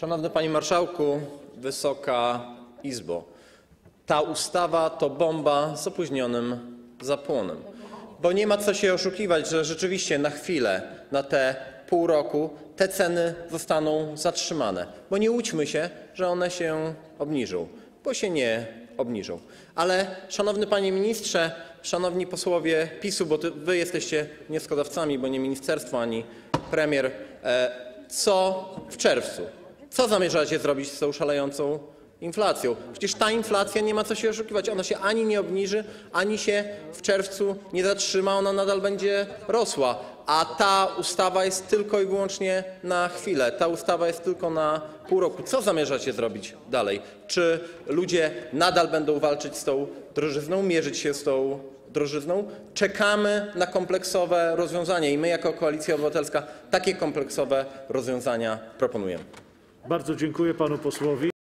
Szanowny Panie Marszałku, Wysoka Izbo! Ta ustawa to bomba z opóźnionym zapłonem, bo nie ma co się oszukiwać, że rzeczywiście na chwilę, na te pół roku te ceny zostaną zatrzymane, bo nie łudźmy się, że one się obniżą, bo się nie obniżą. Ale szanowny panie ministrze, szanowni posłowie PiSu, bo ty, wy jesteście wnioskodawcami, bo nie ministerstwo ani premier, e, co w czerwcu? Co zamierzacie zrobić z tą szalejącą inflacją? Przecież ta inflacja nie ma co się oszukiwać. Ona się ani nie obniży, ani się w czerwcu nie zatrzyma. Ona nadal będzie rosła. A ta ustawa jest tylko i wyłącznie na chwilę. Ta ustawa jest tylko na pół roku. Co zamierzacie zrobić dalej? Czy ludzie nadal będą walczyć z tą drożyzną, mierzyć się z tą drożyzną? Czekamy na kompleksowe rozwiązania i my jako Koalicja Obywatelska takie kompleksowe rozwiązania proponujemy. Bardzo dziękuję panu posłowi.